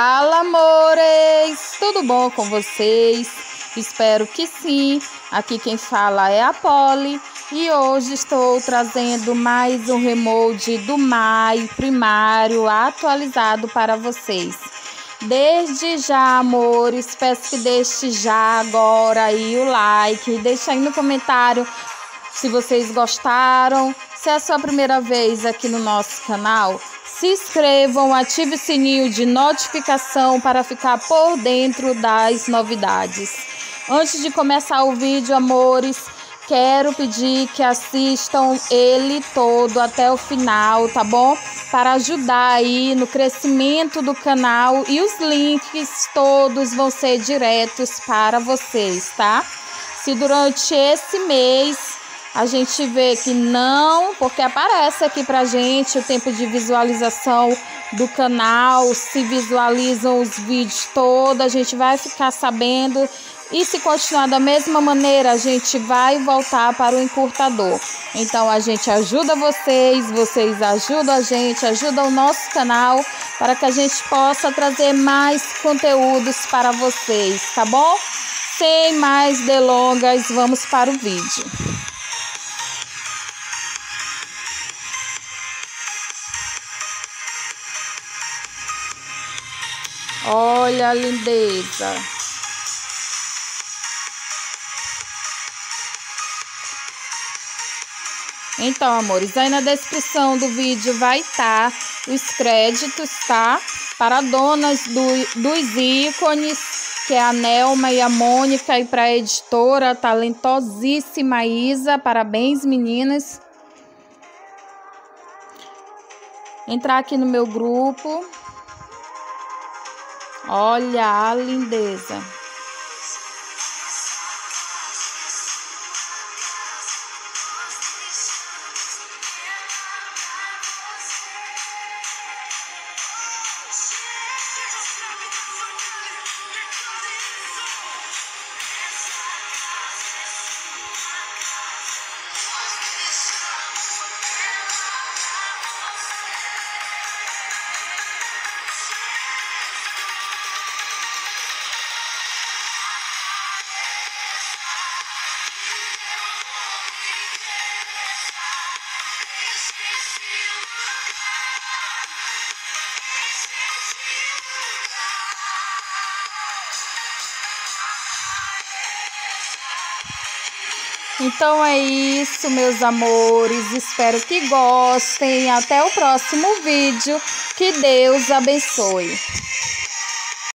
Fala, amores! Tudo bom com vocês? Espero que sim. Aqui quem fala é a Polly e hoje estou trazendo mais um remote do MAI primário atualizado para vocês. Desde já, amores, peço que deixe já agora aí o like, deixe aí no comentário se vocês gostaram. Se é a sua primeira vez aqui no nosso canal, se inscrevam, ative o sininho de notificação para ficar por dentro das novidades. Antes de começar o vídeo, amores, quero pedir que assistam ele todo até o final, tá bom? Para ajudar aí no crescimento do canal e os links todos vão ser diretos para vocês, tá? Se durante esse mês a gente vê que não, porque aparece aqui pra gente o tempo de visualização do canal, se visualizam os vídeos todos, a gente vai ficar sabendo. E se continuar da mesma maneira, a gente vai voltar para o encurtador. Então a gente ajuda vocês, vocês ajudam a gente, ajudam o nosso canal para que a gente possa trazer mais conteúdos para vocês, tá bom? Sem mais delongas, vamos para o vídeo. Olha a lindeza. Então, amores, aí na descrição do vídeo vai estar tá os créditos, tá? Para donas do, dos ícones, que é a Nelma e a Mônica, e para a editora talentosíssima Isa. Parabéns, meninas. Entrar aqui no meu grupo. Olha a lindeza. Então é isso, meus amores. Espero que gostem. Até o próximo vídeo. Que Deus abençoe.